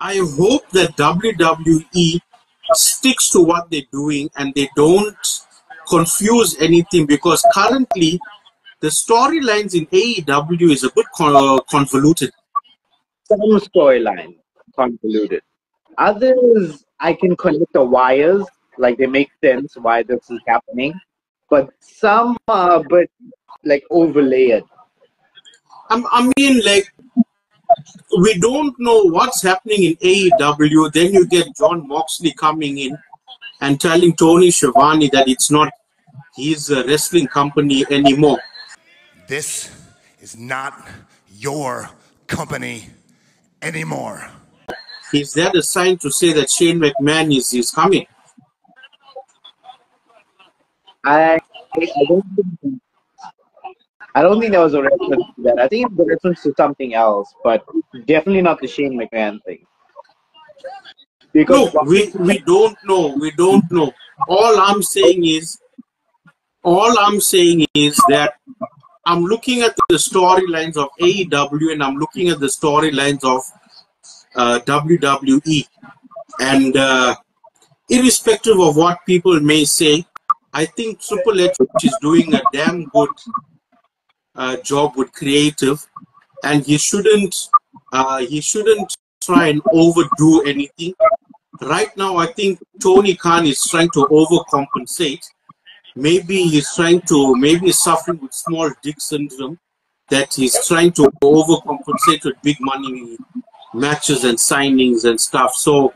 I hope that WWE sticks to what they're doing and they don't confuse anything because currently the storylines in AEW is a bit con- convoluted. Some storyline convoluted. Others, I can connect the wires, like they make sense why this is happening. But some are a bit like overlaid. I, um, I mean, like we don't know what's happening in AEW. Then you get Jon Moxley coming in and telling Tony Schiavone that it's not his uh, wrestling company anymore. This is not your company anymore. Is that a sign to say that Shane McMahon is, is coming? I, I don't think I don't think there was a reference to that. I think it was a reference to something else, but definitely not the Shane McMahon thing. Because no, we, we don't know. We don't know. All I'm saying is, all I'm saying is that I'm looking at the storylines of AEW and I'm looking at the storylines of uh, WWE. And uh, irrespective of what people may say, I think Triple H is doing a damn good uh, job with creative, and he shouldn't uh, he shouldn't try and overdo anything. Right now, I think Tony Khan is trying to overcompensate. Maybe he's trying to maybe suffering with small dick syndrome that he's trying to overcompensate with big money matches and signings and stuff. So